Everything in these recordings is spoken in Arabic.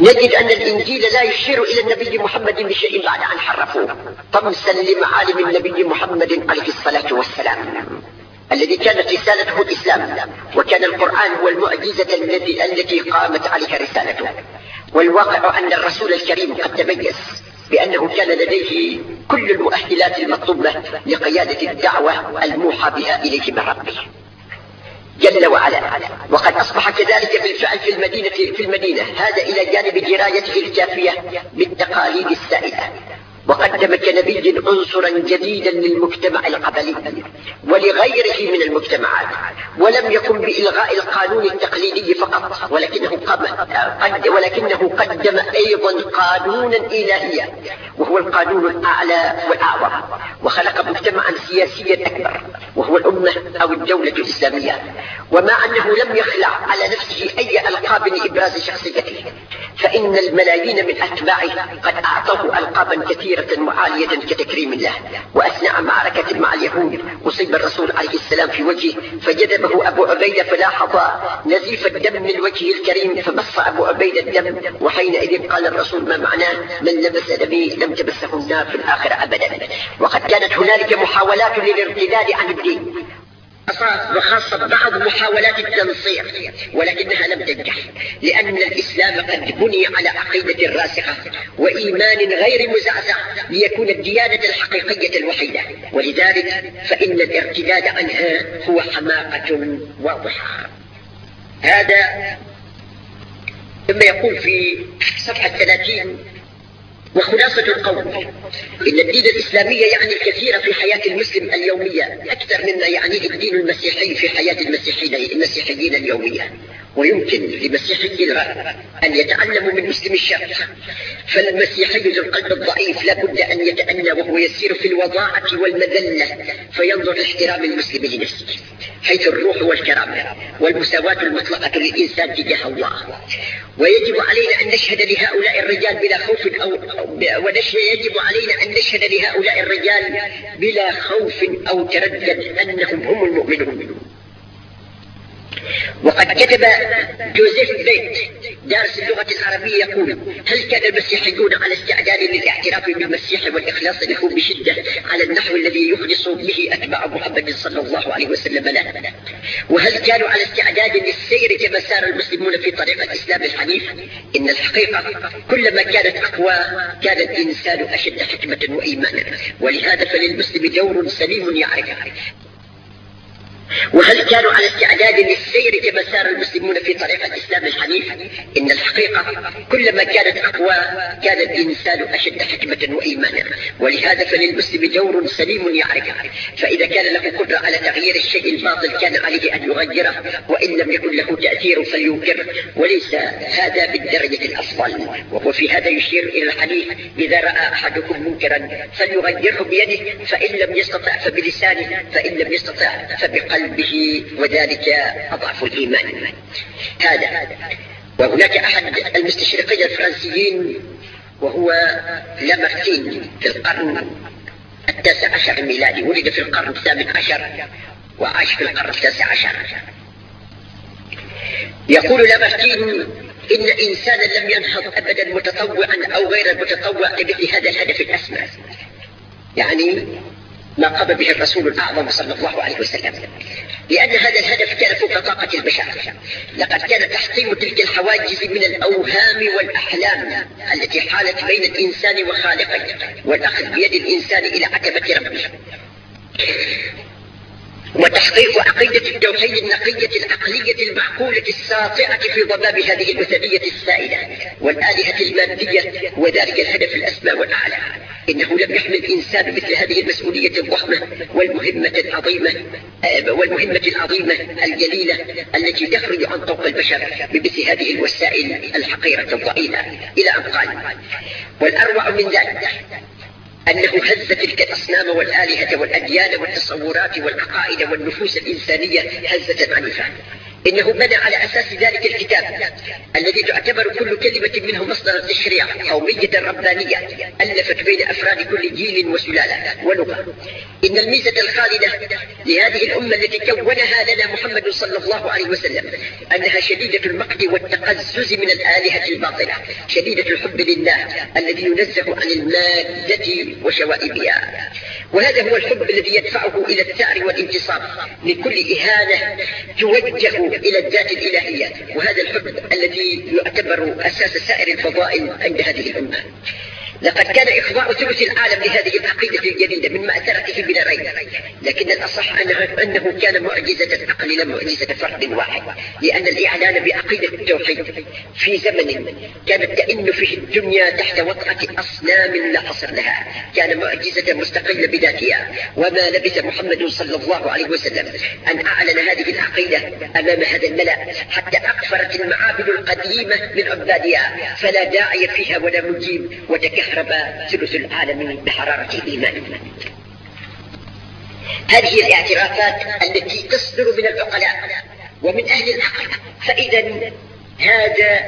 نجد أن الإنجيل لا يشير إلى النبي محمد بشيء بعد أن حرفوه. طمسا لمعالم النبي محمد عليه الصلاة والسلام. الذي كانت رسالته الإسلام. وكان القرآن هو المعجزة التي التي قامت عليها رسالته. والواقع أن الرسول الكريم قد تميز بأنه كان لديه كل المؤهلات المطلوبة لقيادة الدعوة الموحى بها إليه من ربه. جل وعلا. وقد أصبح كذلك بالفعل في المدينة في المدينة. هذا إلى جانب درايته الكافية بالتقاليد السائدة. وقدم كنبي عنصرا جديدا للمجتمع القبلي ولغيره من المجتمعات ولم يكن بإلغاء القانون التقليدي فقط ولكنه قد ولكنه قدم أيضا قانونا إلهيا وهو القانون الأعلى والأعظم وخلق مجتمعا سياسيا أكبر وهو الأمة أو الدولة الإسلامية. ومع أنه لم يخلع على نفسه أي ألقاب لإبراز شخصيته فإن الملايين من أتباعه قد أعطوه ألقابا كثيرة وعالية كتكريم الله وأثناء معركة مع اليهود أصيب الرسول عليه السلام في وجهه فجذبه أبو عبيدة فلاحظ نزيف الدم من وجهه الكريم فمص أبو عبيدة الدم وحينئذ قال الرسول ما معناه؟ من لمس دمي لم تمسه النار في الآخرة أبدا. وقد كانت هنالك محاولات للارتداد عن الدين. وخاصة بعض محاولات التنصير ولكنها لم تنجح لأن الإسلام قد بني على عقيدة راسخة وإيمان غير مزعزع ليكون الديانة الحقيقية الوحيدة. ولذلك فإن الارتداد عنها هو حماقة واضحة. هذا ثم يقول في صفحة 30 وخلاصة القول إن الدين الإسلامي يعني الكثير في حياة المسلم اليومية أكثر مما يعنيه الدين المسيحي في حياة المسيحيين المسيحيين اليومية. ويمكن لمسيحي الرأي أن يتعلموا من مسلم الشرق فالمسيحي ذو القلب الضعيف لا بد أن يتأنى وهو يسير في الوضاعة والمذلة فينظر لاحترام المسلم لنفسه. حيث الروح والكرامة والمساواة المطلقة للإنسان تجاه الله. ويجب علينا أن نشهد لهؤلاء الرجال بلا خوف أو ويجب علينا أن نشهد لهؤلاء الرجال بلا خوف أو تردد أنهم هم المؤمنون. وقد كتب جوزيف بيت دارس اللغة العربية يقول هل كان المسيحيون على استعداد للاعتراف بالمسيح والإخلاص له بشدة على النحو الذي يخلص به أتباع محمد صلى الله عليه وسلم لا وهل كانوا على استعداد للسير كما سار المسلمون في طريق الإسلام الحنيف؟ إن الحقيقة كلما كانت أقوى كان الإنسان أشد حكمة وإيمانا. ولهذا فللمسلم دور سليم يعرفه وهل كانوا على استعداد للسير كما سار المسلمون في طريق الإسلام الحنيف؟ إن الحقيقة كلما كانت أقوى كان الإنسان أشد حكمة وإيمانا. ولهذا فللمسلم دور سليم يعرفه فإذا كان له قدرة على تغيير الشيء الباطل كان عليه أن يغيره. وإن لم يكن له تأثير فلينكره وليس هذا بالدرجة الأفضل. وهو في هذا يشير إلى الحديث إذا رأى أحدكم منكرا فليغيره بيده. فإن لم يستطع فبلسانه. فإن لم يستطع فبقلبه. قلبه وذلك أضعف الإيمان. هذا. وهناك أحد المستشرقين الفرنسيين وهو لامارتين في القرن التاسع عشر الميلادي. ولد في القرن الثامن عشر وعاش في القرن التاسع عشر. يقول لامارتين إن إنسانا لم ينهض أبدا متطوعا أو غير متطوع لمثل هذا الهدف الأسمى. يعني ما قام به الرسول الأعظم صلى الله عليه وسلم. لأن هذا الهدف كان فوق طاقة البشر. لقد كان تحطيم تلك الحواجز من الأوهام والأحلام التي حالت بين الإنسان وخالقه والأخذ بيد الإنسان إلى عتبة ربه. وتحقيق عقيدة التوحيد النقية العقلية المعقولة الساطعة في ضباب هذه الوثنية السائدة والآلهة المادية وذلك الهدف الأسمى والأعلى. إنه لم يحمل الإنسان مثل هذه المسؤولية الضخمة والمهمة العظيمة آه، والمهمة العظيمة الجليلة التي تخرج عن طوق البشر بمثل هذه الوسائل الحقيرة الضئيلة. إلى أن قال والأروع من ذلك أنه هز تلك الأصنام والآلهة والأديان والتصورات والعقائد والنفوس الإنسانية هزة عنيفة. إنه بنى على أساس ذلك الكتاب الذي تعتبر كل كلمة منه مصدر تشريع قومية ربانية ألفت بين أفراد كل جيل وسلالة ولغة. إن الميزة الخالدة لهذه الأمة التي كونها لنا محمد صلى الله عليه وسلم أنها شديدة المقت والتقزز من الآلهة الباطلة شديدة الحب لله الذي ينزه عن المادة وشوائبها. وهذا هو الحب الذي يدفعه إلى الثأر والانتصاب لكل إهانة توجه إلى الذات الإلهية. وهذا الحب الذي يعتبر أساس سائر الفضائل عند هذه الأمة. لقد كان إخضاع ثلث العالم لهذه العقيدة الجديدة من مأثرته بنارين لكن الأصح أنه, أنه كان معجزة عقل لا معجزة فرد واحد لأن الإعلان بعقيدة التوحيد في زمن كانت تئن فيه الدنيا تحت وطأة أصنام لا حصر لها. كان معجزة مستقلة بذاتها. وما لبث محمد صلى الله عليه وسلم أن أعلن هذه العقيدة أمام هذا الملأ حتى أقفرت المعابد القديمة من عبادها. فلا داعي فيها ولا مجيب. وتكهن يحرب ثلث العالم بحرارة الإيمان. هذه الاعترافات التي تصدر من العقلاء ومن أهل العقل. فإذا هذا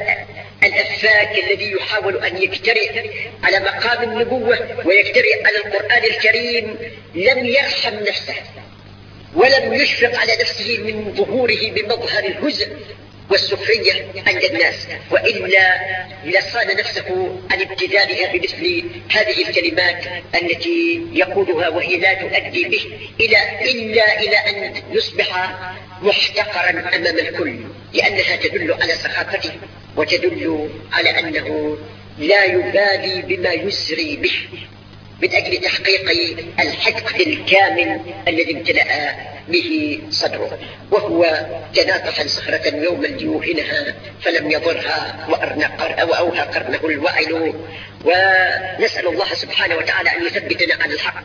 الأفاك الذي يحاول أن يجترئ على مقام النبوة ويجترئ على القرآن الكريم لم يرحم نفسه ولم يشفق على نفسه من ظهوره بمظهر الهزء والسخرية عند الناس. وإلا لصان نفسه عن ابتذالها بمثل هذه الكلمات التي يقولها وهي لا تؤدي به إلى إلا إلى أن يصبح محتقرا أمام الكل لأنها تدل على سخافته وتدل على أنه لا يبالي بما يسري به من أجل تحقيق الحق الكامل الذي امتلأ به صدره وهو تناطح صخرة يوما ليوهنها فلم يضرها وأوهى قرنه الوعل. ونسأل الله سبحانه وتعالى أن يثبتنا على الحق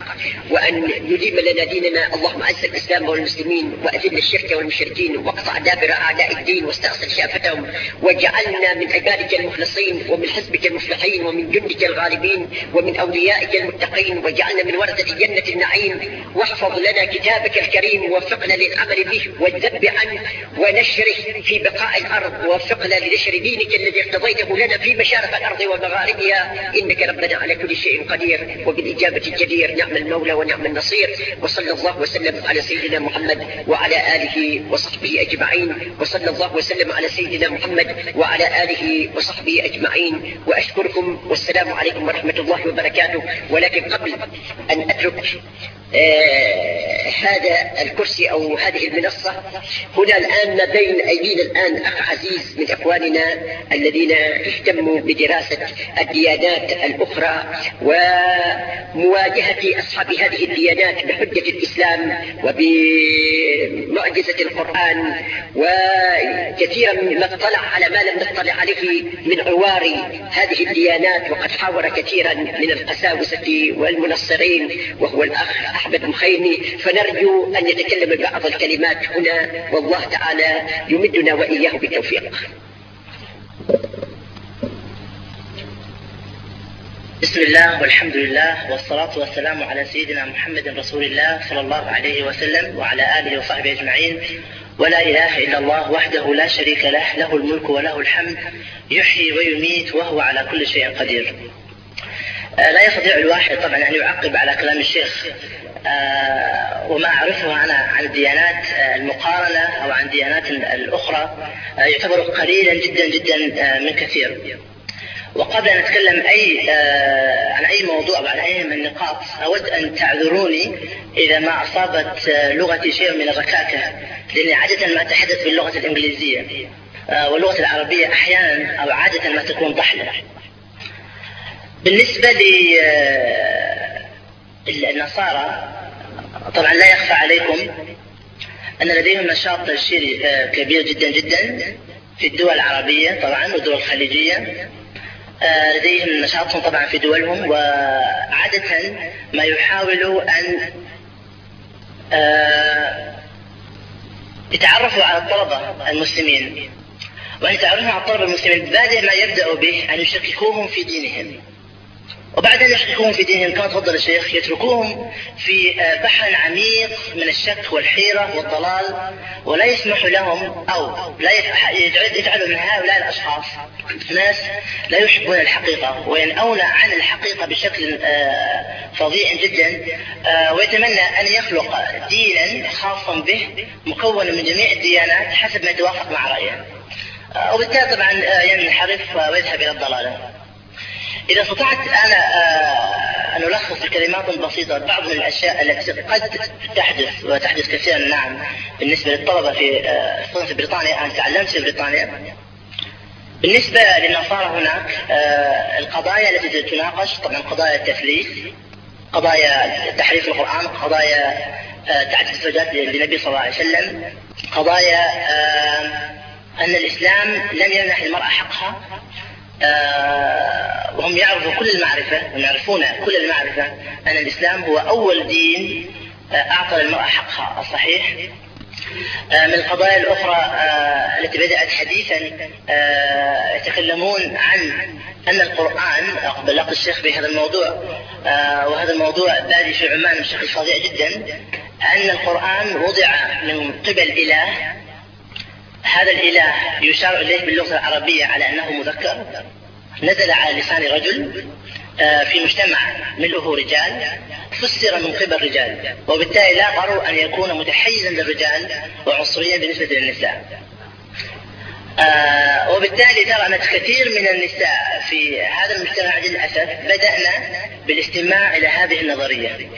وأن يديم لنا ديننا. اللهم أعز الإسلام والمسلمين وأذل الشرك والمشركين واقطع دابر أعداء الدين واستأصل شافتهم واجعلنا من عبادك المخلصين ومن حزبك المفلحين ومن جندك الغالبين ومن أوليائك المتقين واجعلنا من ورثة جنة النعيم. واحفظ لنا كتابك الكريم ووفقنا للعمل به والذب عنه ونشره في بقاء الأرض. ووفقنا لنشر دينك الذي اقتضيته لنا في مشارق الأرض ومغاربها. إنك ربنا على كل شيء قدير. وبالإجابة الجدير نعم المولى ونعم النصير. وصلى الله وسلم على سيدنا محمد وعلى آله وصحبه أجمعين. وصلى الله وسلم على سيدنا محمد وعلى آله وصحبه أجمعين. وأشكركم. والسلام عليكم ورحمة الله وبركاته. ولكن قبل أن أترك آه هذا الكرسي أو هذه المنصة. هنا الآن ما بين أيدينا الآن أخ عزيز من إخواننا الذين اهتموا بدراسة الديانات الأخرى ومواجهة أصحاب هذه الديانات بحجة الإسلام وبمعجزة القرآن. وكثيرا ما اطلع على ما لم نطلع عليه من عوار هذه الديانات وقد حاور كثيرا من القساوسة والمنصرين وهو الأخ أحمد مخيمي فنرجو أن يتكلم بعض الكلمات هنا والله تعالى يمدنا وإياه بالتوفيق. بسم الله والحمد لله والصلاة والسلام على سيدنا محمد رسول الله صلى الله عليه وسلم وعلى آله وصحبه أجمعين. ولا إله إلا الله وحده لا شريك له له الملك وله الحمد يحيي ويميت وهو على كل شيء قدير. آه، لا يستطيع الواحد طبعا أن يعقب على كلام الشيخ. وما أعرفه أنا عن الديانات آه، المقارنة أو عن الديانات الأخرى يعتبر قليلا جدا جدا من كثير. وقبل أن أتكلم أي عن أي موضوع أو عن أي من النقاط أود أن تعذروني إذا ما أصابت لغتي شيء من الركاكة لأني عادة ما أتحدث باللغة الإنجليزية واللغة العربية أحيانا أو عادة ما تكون ضحلة. بالنسبة للنصارى طبعا لا يخفى عليكم أن لديهم نشاط تبشيري كبير جدا جدا في الدول العربية طبعا والدول الخليجية. لديهم نشاطهم طبعا في دولهم وعادة ما يحاولوا أن يتعرفوا على الطلبة المسلمين. وأن يتعرفوا على الطلبة المسلمين بادئ ما يبدأ به أن يشككوهم في دينهم. وبعد أن يشككون في دينهم. كما تفضل الشيخ يتركوهم في آه، بحر عميق من الشك والحيرة والضلال ولا يسمح لهم أو لا يجعل من هؤلاء الأشخاص. ناس لا يحبون الحقيقة وينأون عن الحقيقة بشكل آه، فظيع جدا آه، ويتمنى أن يخلق دينا خاصا به مكونا من جميع الديانات حسب ما يتوافق مع رأيه. وبالتالي طبعا ينحرف ويذهب إلى الضلالة. إذا استطعت أنا آه، أن ألخص بكلمات بسيطة بعض من الأشياء التي قد تحدث وتحدث كثيرا نعم بالنسبة للطلبة في آه، في بريطانيا أنا تعلمت في بريطانيا. بالنسبة للنصارى هناك آه، القضايا التي تناقش طبعا قضايا التثليث قضايا تحريف القرآن قضايا تعدد الزوجات للنبي صلى الله عليه وسلم قضايا أن الإسلام لم يمنح المرأة حقها. وهم يعرفوا كل المعرفة ويعرفون كل المعرفة أن الإسلام هو أول دين آه، أعطى للمرأة حقها الصحيح. آه، من القضايا الأخرى التي بدأت حديثا يتكلمون عن أن القرآن بلغت الشيخ بهذا الموضوع وهذا الموضوع بادي في عمان بشكل فظيع جدا أن القرآن وضع من قبل إله هذا الإله يشار إليه باللغة العربية على أنه مذكر. نزل على لسان رجل آه، في مجتمع ملؤه رجال فسر من قبل رجال وبالتالي لا ضرر أن يكون متحيزا للرجال وعنصريا بالنسبة للنساء. آه وبالتالي ترى أن كثير من النساء في هذا المجتمع للأسف بدأنا بالاستماع إلى هذه النظرية.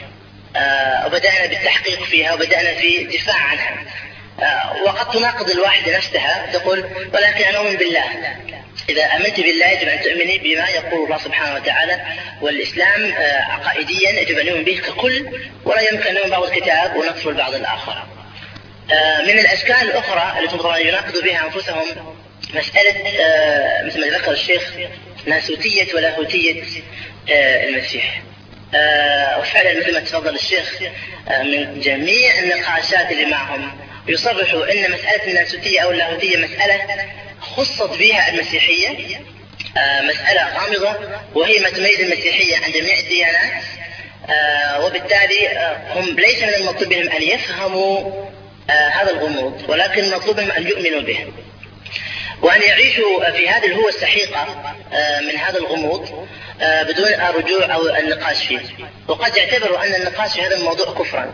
آه وبدأنا بالتحقيق فيها وبدأنا في الدفاع عنها. وقد تناقض الواحدة نفسها تقول ولكن أنا أؤمن بالله. إذا آمنت بالله يجب أن تؤمني بما يقول الله سبحانه وتعالى والإسلام آه، عقائديا يجب أن نؤمن به ككل ولا يمكن أن بعض الكتاب ونكفر البعض الآخر. آه، من الأشكال الأخرى التي طبعا يناقضوا بها أنفسهم مسألة مثل ما ذكر الشيخ ناسوتية ولاهوتية المسيح. وفعلا مثل ما تفضل الشيخ من جميع النقاشات اللي معهم يصرحوا أن مسألة الناسوتية أو اللاهوتية مسألة خصت بها المسيحية آه، مسألة غامضة وهي ما تميز المسيحية عن جميع الديانات آه، وبالتالي آه، هم ليس من المطلوب منهم أن يفهموا هذا الغموض ولكن المطلوب منهم أن يؤمنوا به. وأن يعيشوا في هذه الهوة السحيقة من هذا الغموض بدون الرجوع أو النقاش فيه. وقد يعتبروا أن النقاش في هذا الموضوع كفرا.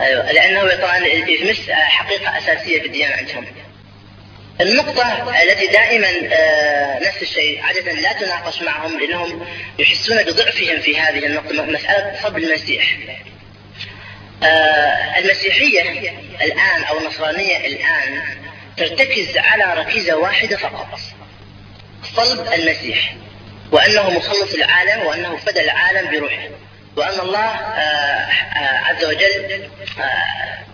أيوة لأنه طبعا يمس حقيقة أساسية في الديانة عندهم. النقطة التي دائما آه، نفس الشيء عادة لا تناقش معهم لأنهم يحسون بضعفهم في هذه النقطة مسألة صب المسيح. آه، المسيحية الآن أو النصرانية الآن ترتكز على ركيزة واحدة فقط صلب المسيح وأنه مخلص العالم وأنه فدى العالم بروحه. وأن الله آه، آه، عز وجل آه،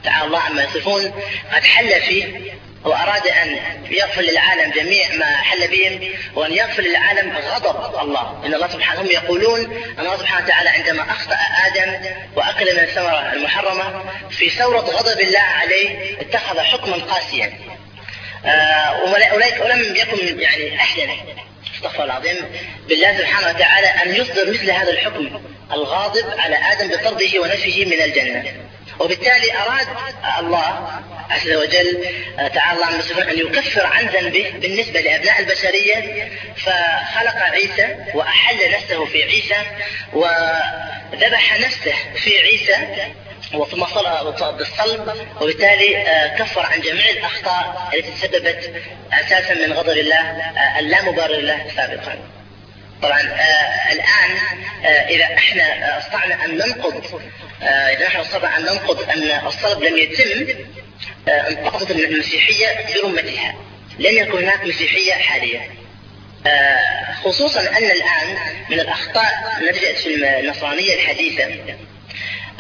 تعالى الله عما يصفون قد حل فيه وأراد أن يغفر للعالم جميع ما حل بهم وأن يغفر للعالم غضب الله. إن الله سبحانه هم يقولون أن الله سبحانه وتعالى عندما أخطأ آدم وأكل من الثمرة المحرمة في ثورة غضب الله عليه اتخذ حكما قاسيا. ولم يكن يعني أحسن استغفر العظيم بالله سبحانه وتعالى أن يصدر مثل هذا الحكم الغاضب على آدم بطرده ونفيه من الجنة. وبالتالي أراد الله عز وجل تعالى الله عن أن يكفر عن ذنبه بالنسبة لأبناء البشرية فخلق عيسى وأحل نفسه في عيسى وذبح نفسه في عيسى وثم صلى بالصلب وبالتالي آه، كفر عن جميع الأخطاء التي تسببت أساسا من غضب الله آه، اللامبرر له سابقا. طبعا آه آه إذا إحنا استطعنا أن ننقض آه إذا نحن استطعنا أن ننقض أن الصلب لم يتم آه انتقضت المسيحية برمتها. لن يكون هناك مسيحية حالية آه خصوصا أن الآن من الأخطاء نتجت في النصرانية الحديثة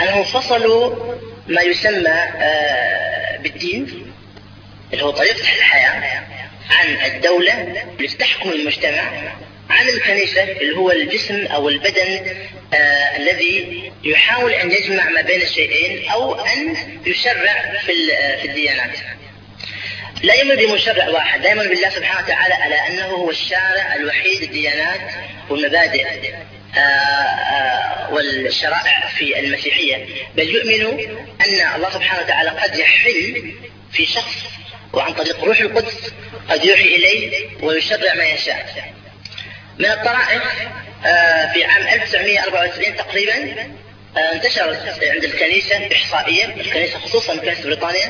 أنهم فصلوا ما يسمى آه بالدين اللي هو طريقة الحياة عن الدولة التي تحكم المجتمع عن الكنيسة اللي هو الجسم أو البدن آه الذي يحاول أن يجمع ما بين الشيئين أو أن يشرع في, في الديانات. لا يؤمن بمشرع واحد لا يؤمن بالله سبحانه وتعالى على أنه هو الشارع الوحيد للديانات والمبادئ. آه، آه، والشرائع في المسيحية. بل يؤمن أن الله سبحانه وتعالى قد يحل في شخص وعن طريق روح القدس قد يوحي إليه ويشرع ما يشاء. من الطرائف آه، في عام 1994 تقريبا آه، انتشرت عند الكنيسة إحصائية الكنيسة خصوصا كنيسة بريطانيا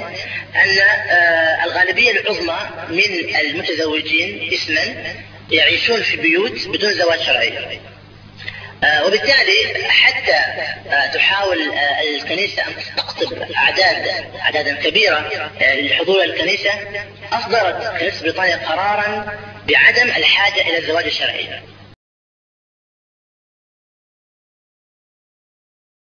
أن آه، الغالبية العظمى من المتزوجين اسما يعيشون في بيوت بدون زواج شرعي. آه، وبالتالي حتى تحاول الكنيسة أن تستقطب أعداد أعدادا كبيرة للحضور الكنيسة أصدرت كنيسة بريطانيا قرارا بعدم الحاجة إلى الزواج الشرعي.